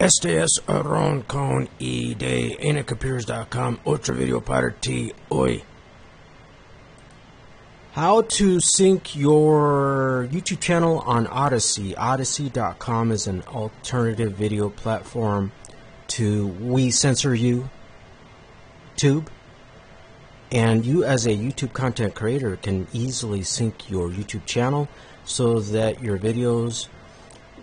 Este es Aaron con e de anetcomputers.com, otro video para ti hoy. How to sync your YouTube channel on Odysee. Odysee.com is an alternative video platform to We Censor You Tube. And you, as a YouTube content creator, can easily sync your YouTube channel so that your videos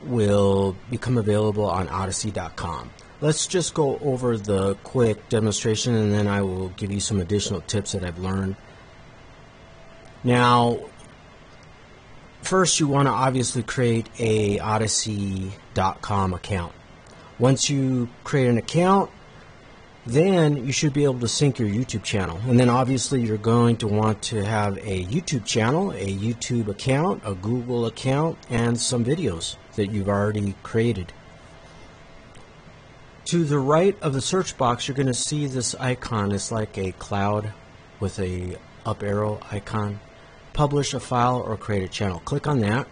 will become available on Odysee.com. Let's just go over the quick demonstration and then I will give you some additional tips that I've learned. Now, first you want to obviously create a Odysee.com account. Once you create an account, then you should be able to sync your YouTube channel. And then obviously you're going to want to have a YouTube channel, a YouTube account, a Google account, and some videos that you've already created. To the right of the search box, you're going to see this icon. It's like a cloud with a up arrow icon. Publish a file or create a channel. Click on that.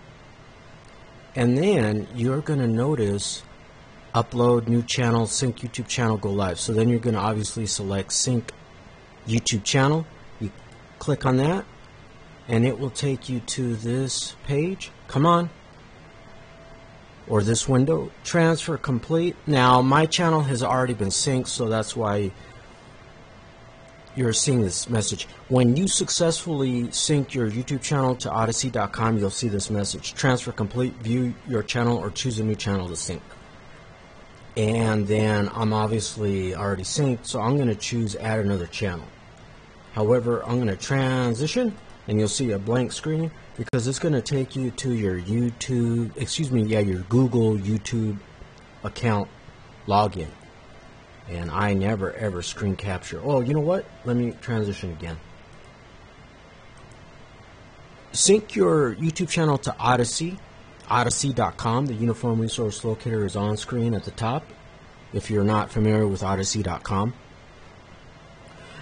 And then you're going to notice upload new channel, sync YouTube channel, go live. So then you're going to obviously select sync YouTube channel. You click on that and it will take you to this page. Come on. Or this window. Transfer complete. Now my channel has already been synced so that's why you're seeing this message. When you successfully sync your YouTube channel to odysee.com, you'll see this message. Transfer complete, view your channel, or choose a new channel to sync and then I'm obviously already synced so I'm going to choose add another channel. However I'm going to transition and you'll see a blank screen because it's going to take you to your YouTube excuse me yeah your Google YouTube account login. And I never ever screen capture. Oh you know what? Let me transition again. Sync your YouTube channel to Odysee Odysee.com. The Uniform Resource Locator is on screen at the top if you're not familiar with Odysee.com.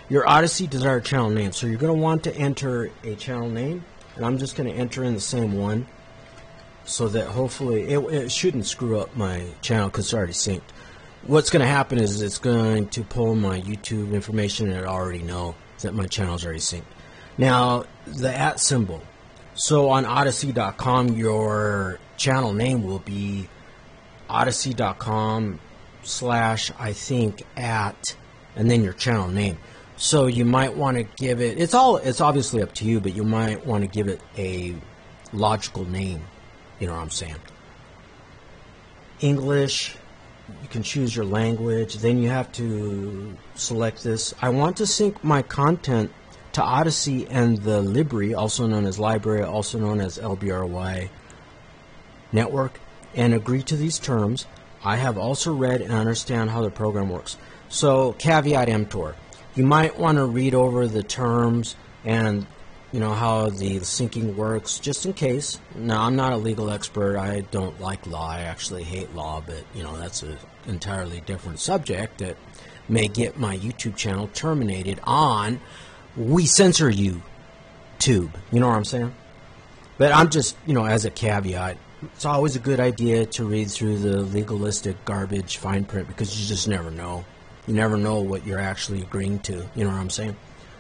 Your Odysee desired channel name. So you're going to want to enter a channel name, and I'm just going to enter in the same one so that hopefully it, it shouldn't screw up my channel because it's already synced. What's going to happen is it's going to pull my YouTube information and it already know that my channel is already synced. Now, the at symbol so on Odysee.com, your channel name will be Odysee.com slash, I think, at, and then your channel name. So you might want to give it, it's all, it's obviously up to you, but you might want to give it a logical name. You know what I'm saying? English, you can choose your language. Then you have to select this. I want to sync my content to Odysee and the Libri, also known as Library, also known as LBRY network, and agree to these terms. I have also read and understand how the program works. So, caveat emptor. You might want to read over the terms and you know how the syncing works just in case. Now, I'm not a legal expert. I don't like law. I actually hate law, but you know that's an entirely different subject that may get my YouTube channel terminated on we censor you tube. You know what I'm saying? But I'm just, you know, as a caveat, it's always a good idea to read through the legalistic garbage fine print because you just never know. You never know what you're actually agreeing to. You know what I'm saying?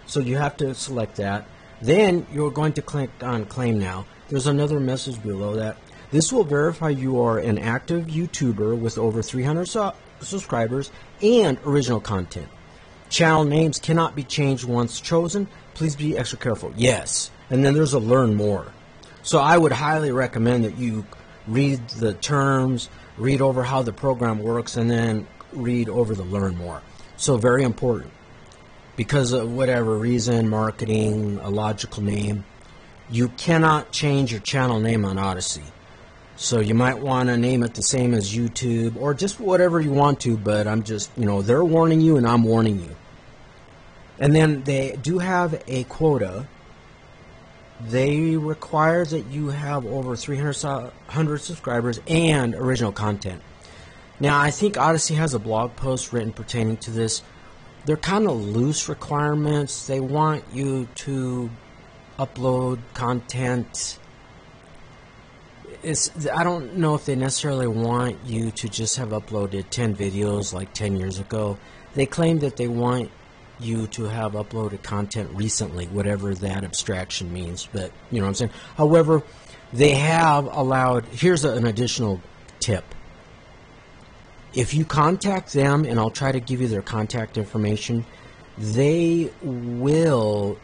So you have to select that. Then you're going to click on claim now. There's another message below that. This will verify you are an active YouTuber with over 300 su subscribers and original content. Channel names cannot be changed once chosen. Please be extra careful. Yes. And then there's a learn more. So I would highly recommend that you read the terms, read over how the program works, and then read over the learn more. So very important. Because of whatever reason, marketing, a logical name, you cannot change your channel name on Odysee. So you might want to name it the same as YouTube or just whatever you want to, but I'm just, you know, they're warning you and I'm warning you. And then they do have a quota. They require that you have over 300 subscribers and original content. Now, I think Odysee has a blog post written pertaining to this. They're kind of loose requirements. They want you to upload content it's I don't know if they necessarily want you to just have uploaded 10 videos like 10 years ago. They claim that they want you to have uploaded content recently, whatever that abstraction means. But you know what I'm saying. However, they have allowed. Here's a, an additional tip. If you contact them, and I'll try to give you their contact information, they will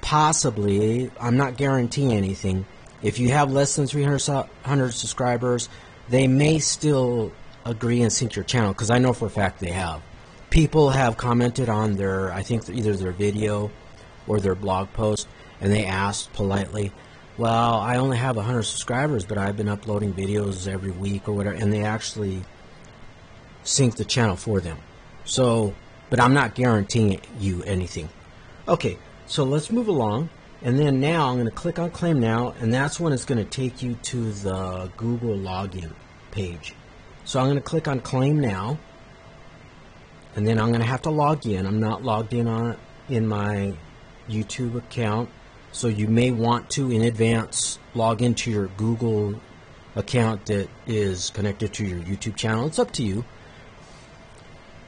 possibly. I'm not guaranteeing anything. If you have less than 300 subscribers, they may still agree and sync your channel because I know for a fact they have people have commented on their, I think either their video or their blog post, and they asked politely, well, I only have 100 subscribers, but I've been uploading videos every week or whatever, and they actually sync the channel for them. So, but I'm not guaranteeing you anything. Okay, so let's move along. And then now I'm going to click on Claim Now, and that's when it's going to take you to the Google login page. So I'm going to click on Claim Now and then I'm going to have to log in. I'm not logged in on in my YouTube account, so you may want to in advance log into your Google account that is connected to your YouTube channel. It's up to you.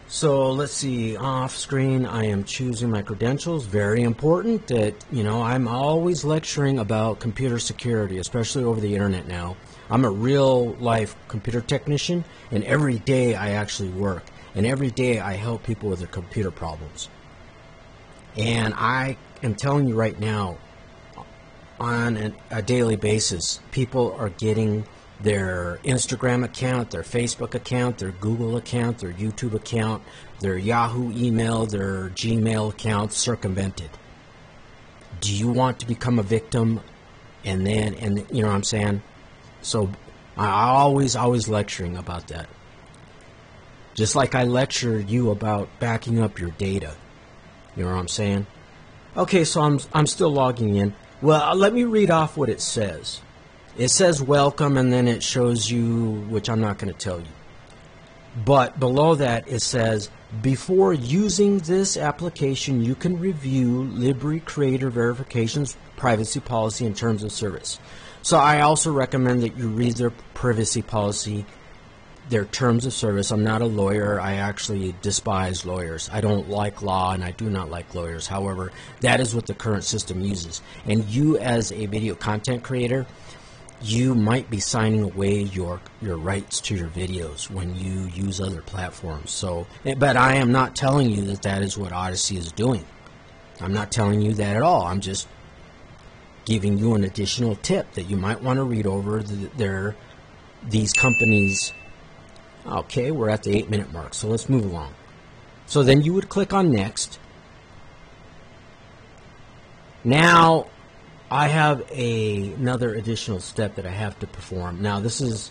So let's see, off screen I am choosing my credentials. Very important that, you know, I'm always lecturing about computer security, especially over the internet now. I'm a real life computer technician and every day I actually work. And every day I help people with their computer problems. And I am telling you right now, on an, a daily basis, people are getting their Instagram account, their Facebook account, their Google account, their YouTube account, their Yahoo email, their Gmail account circumvented. Do you want to become a victim? And then, and you know what I'm saying? So I always, always lecturing about that. Just like I lecture you about backing up your data. You know what I'm saying? Okay, so I'm, I'm still logging in. Well, uh, let me read off what it says. It says welcome and then it shows you, which I'm not going to tell you. But below that it says, before using this application, you can review Libri Creator Verification's privacy policy and terms of service. So I also recommend that you read their privacy policy their terms of service. I'm not a lawyer. I actually despise lawyers. I don't like law and I do not like lawyers. However, that is what the current system uses. And you as a video content creator, you might be signing away your your rights to your videos when you use other platforms. So, but I am not telling you that that is what Odysee is doing. I'm not telling you that at all. I'm just giving you an additional tip that you might want to read over the, their these companies Okay, we're at the eight minute mark, so let's move along. So then you would click on next. Now I have a, another additional step that I have to perform. Now this is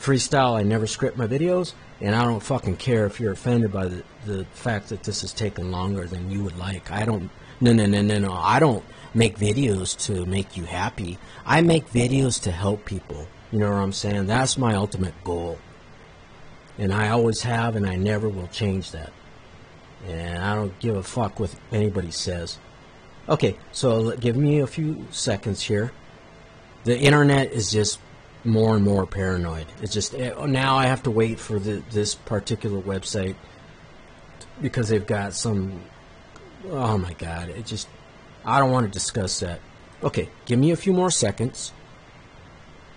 freestyle. I never script my videos, and I don't fucking care if you're offended by the, the fact that this has taken longer than you would like. I don't, no, no, no, no, no. I don't make videos to make you happy. I make videos to help people. You know what I'm saying? That's my ultimate goal. And I always have, and I never will change that. And I don't give a fuck what anybody says. Okay, so give me a few seconds here. The internet is just more and more paranoid. It's just eh, now I have to wait for the, this particular website because they've got some. Oh my god! It just I don't want to discuss that. Okay, give me a few more seconds.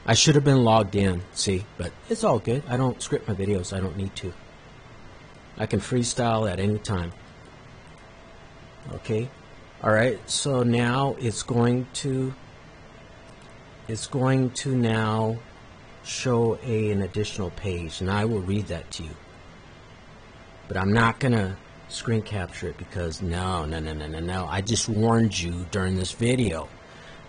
I should have been logged in, see, but it's all good. I don't script my videos. I don't need to. I can freestyle at any time. Okay. All right. So now it's going to it's going to now show a, an additional page and I will read that to you. But I'm not going to screen capture it because no, no, no, no, no, no. I just warned you during this video.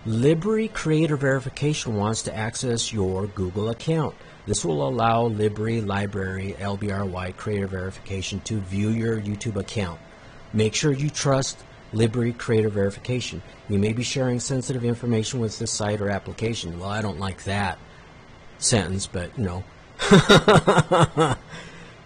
Libri Creator Verification wants to access your Google account. This will allow Libri Library LBRY Creator Verification to view your YouTube account. Make sure you trust Libri Creator Verification. You may be sharing sensitive information with this site or application. Well, I don't like that sentence, but you know.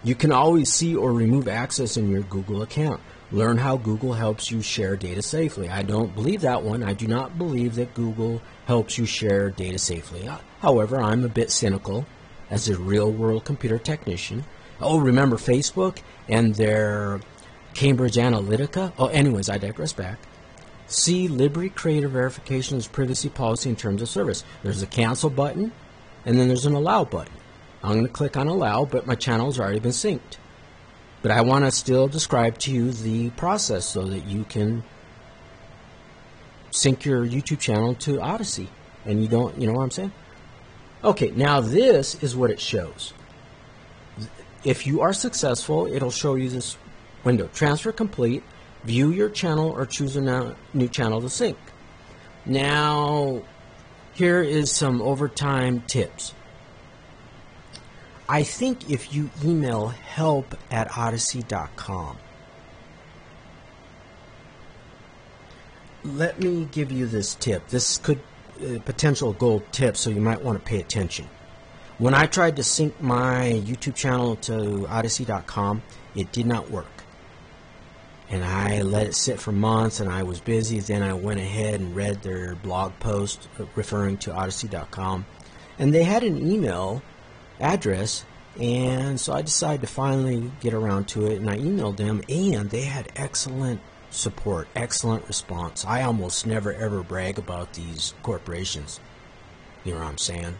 you can always see or remove access in your Google account. Learn how Google helps you share data safely. I don't believe that one. I do not believe that Google helps you share data safely. Uh, however, I'm a bit cynical as a real world computer technician. Oh, remember Facebook and their Cambridge Analytica? Oh, anyways, I digress back. See Libri Creator Verification's privacy policy and terms of service. There's a cancel button and then there's an allow button. I'm going to click on allow, but my channel has already been synced. But I want to still describe to you the process so that you can sync your YouTube channel to Odysee. And you don't, you know what I'm saying? Okay, now this is what it shows. If you are successful, it'll show you this window. Transfer complete, view your channel, or choose a new channel to sync. Now, here is some overtime tips. I think if you email help at odysee.com, let me give you this tip. This could uh, potential gold tip, so you might want to pay attention. When I tried to sync my YouTube channel to odysee.com, it did not work. And I let it sit for months and I was busy. Then I went ahead and read their blog post referring to odysee.com. And they had an email address and so I decided to finally get around to it and I emailed them and they had excellent support, excellent response. I almost never ever brag about these corporations. You know what I'm saying?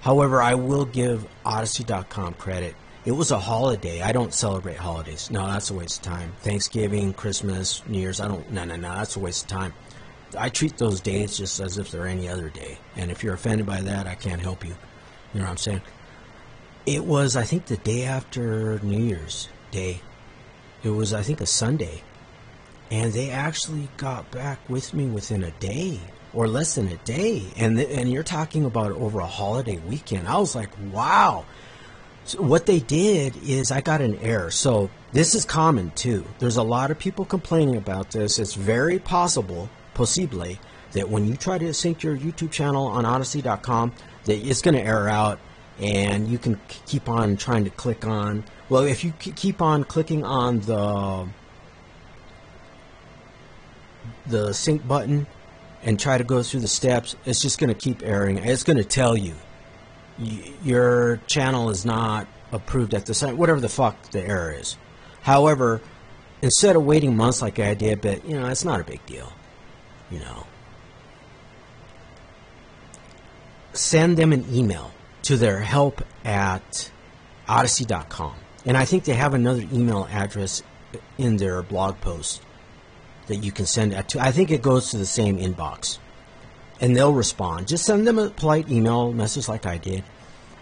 However, I will give Odysee.com credit. It was a holiday. I don't celebrate holidays. No, that's a waste of time. Thanksgiving, Christmas, New Year's, I don't, no, no, no, that's a waste of time. I treat those days just as if they're any other day. And if you're offended by that, I can't help you. You know what I'm saying? It was, I think, the day after New Year's Day. It was, I think, a Sunday. And they actually got back with me within a day or less than a day. And, th- and you're talking about over a holiday weekend. I was like, wow. So what they did is I got an error. So this is common too. There's a lot of people complaining about this. It's very possible, possibly, that when you try to sync your YouTube channel on Odysee.com, that it's going to error out and you can keep on trying to click on well if you keep on clicking on the the sync button and try to go through the steps it's just going to keep erroring. It's going to tell you. Your channel is not approved at the site whatever the fuck the error is. However instead of waiting months like I did but you know it's not a big deal you know. Send them an email to their help at odysee.com. And I think they have another email address in their blog post that you can send to. I think it goes to the same inbox. And they'll respond. Just send them a polite email message like I did.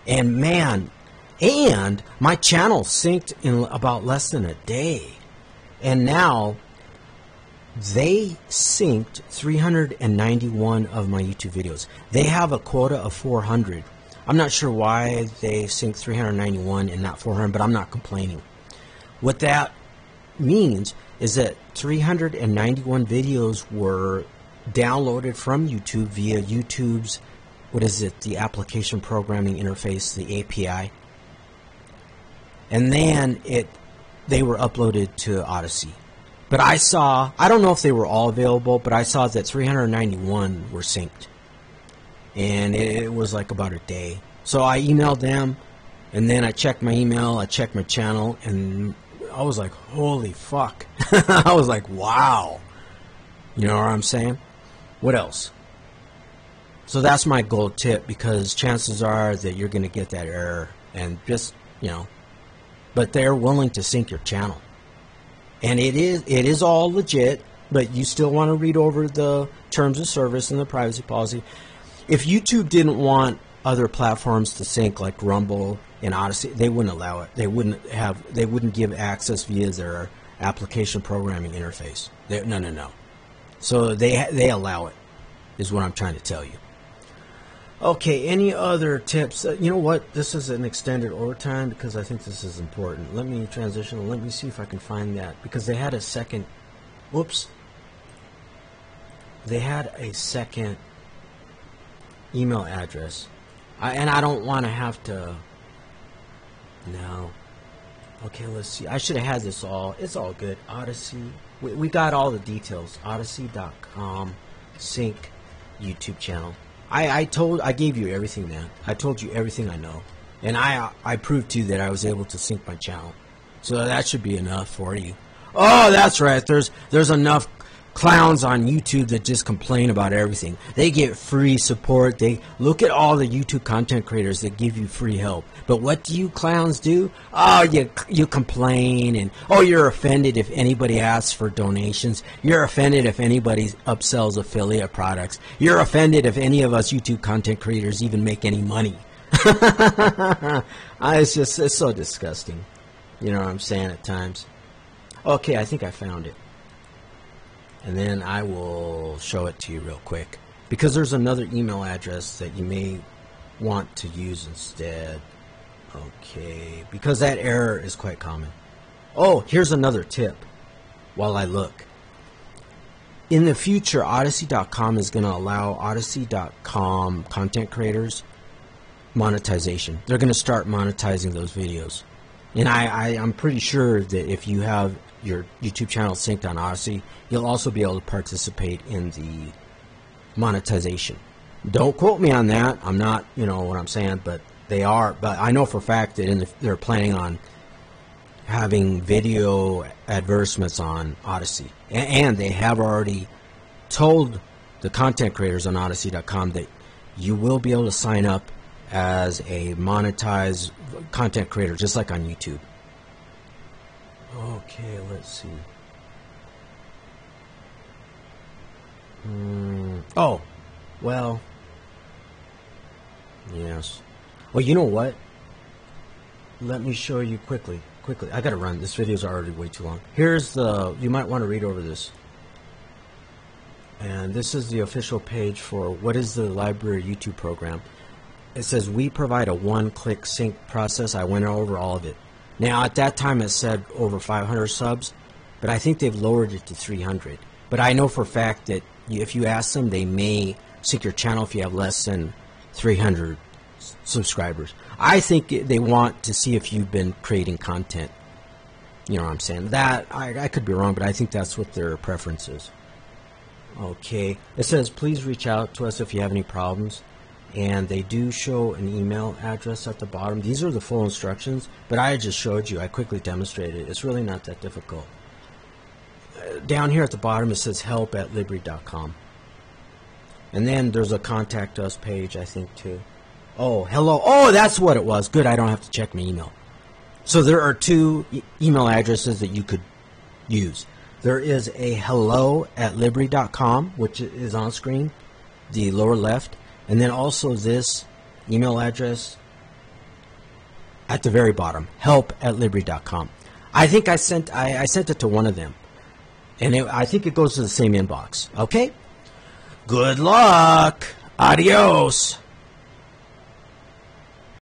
And man, and my channel synced in about less than a day. And now they synced 391 of my YouTube videos. They have a quota of 400 I'm not sure why they sync 391 and not 400, but I'm not complaining. What that means is that 391 videos were downloaded from YouTube via YouTube's, what is it, the application programming interface, the API. And then it, they were uploaded to Odysee. But I saw, I don't know if they were all available, but I saw that 391 were synced and it, was like about a day. So I emailed them, and then I checked my email, I checked my channel, and I was like, holy fuck. I was like, wow. You know what I'm saying? What else? So that's my gold tip because chances are that you're going to get that error and just, you know, but they're willing to sync your channel. And it is it is all legit, but you still want to read over the terms of service and the privacy policy if YouTube didn't want other platforms to sync like Rumble and Odysee, they wouldn't allow it. They wouldn't have. They wouldn't give access via their application programming interface. They, no, no, no. So they they allow it. Is what I'm trying to tell you. Okay, any other tips? Uh, you know what? This is an extended overtime because I think this is important. Let me transition. Let me see if I can find that because they had a second. Whoops. They had a second email address. I, and I don't want to have to. No. Okay, let's see. I should have had this all. It's all good. Odysee. We, we got all the details. Odysee.com. Sync. YouTube channel. I, I told I gave you everything, man. I told you everything I know, and I I proved to you that I was able to sync my channel. So that should be enough for you. Oh, that's right. There's there's enough clowns on YouTube that just complain about everything. They get free support. They look at all the YouTube content creators that give you free help. But what do you clowns do? Oh, you you complain and oh, you're offended if anybody asks for donations. You're offended if anybody upsells affiliate products. You're offended if any of us YouTube content creators even make any money. it's just it's so disgusting. You know what I'm saying at times. Okay, I think I found it and then I will show it to you real quick. Because there's another email address that you may want to use instead. Okay. Because that error is quite common. Oh here's another tip while I look. In the future odysee.com is going to allow odysee.com content creators monetization. They're going to start monetizing those videos. And I, I I'm pretty sure that if you have your YouTube channel synced on Odysee, you'll also be able to participate in the monetization. Don't quote me on that. I'm not, you know what I'm saying, but they are. But I know for a fact that the, they're planning on having video advertisements on Odysee, and they have already told the content creators on Odysee.com that you will be able to sign up as a monetized content creator, just like on YouTube. Okay, let's see. Mm, oh, well, yes. Well, you know what? Let me show you quickly. Quickly, I gotta run. This video is already way too long. Here's the. You might want to read over this. And this is the official page for what is the library YouTube program. It says we provide a one-click sync process. I went over all of it. Now, at that time, it said over 500 subs, but I think they've lowered it to 300. But I know for a fact that if you ask them, they may sync your channel if you have less than 300 subscribers. I think they want to see if you've been creating content. You know what I'm saying? That, I, I could be wrong, but I think that's what their preference is. Okay. It says, please reach out to us if you have any problems and they do show an email address at the bottom. These are the full instructions, but I just showed you. I quickly demonstrated. It's really not that difficult. Uh, down here at the bottom, it says help at lbry.com. And then there's a contact us page, I think, too. Oh, hello. Oh, that's what it was. Good, I don't have to check my email. So there are two e email addresses that you could use. There is a hello at lbry.com, which is on screen, the lower left and then also this email address at the very bottom, help at lbry.com. I think I sent I, I sent it to one of them. And it, I think it goes to the same inbox. Okay? Good luck. Adios.